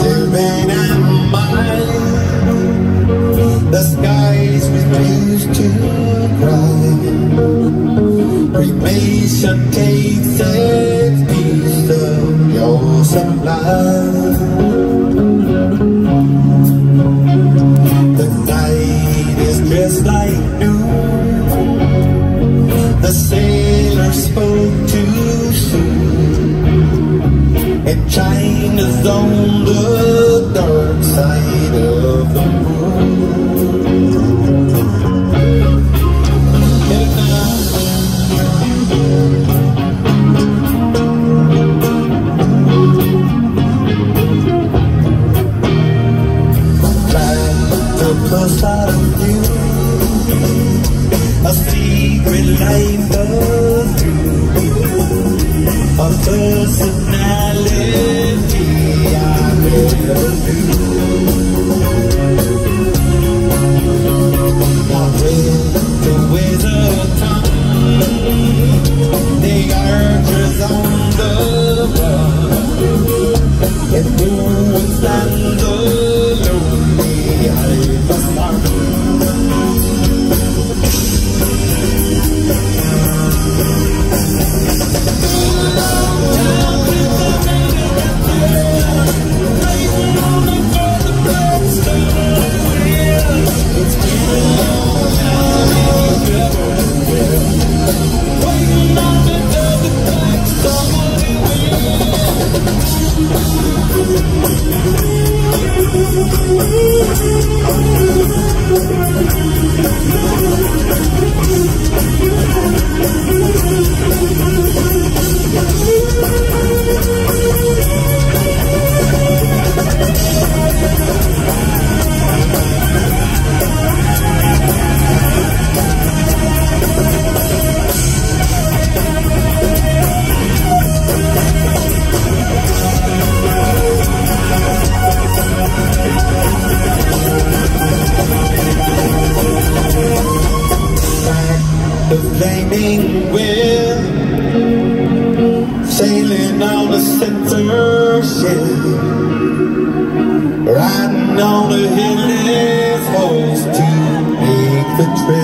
swimming in mine. The skies refuse to cry. Cremation takes a piece of your supply. just like noon. The sailor spoke too soon, and China's only the dark side of the side of you A secret light of you A personality I never the Sailing on the center ship Riding on a headless horse To make the trip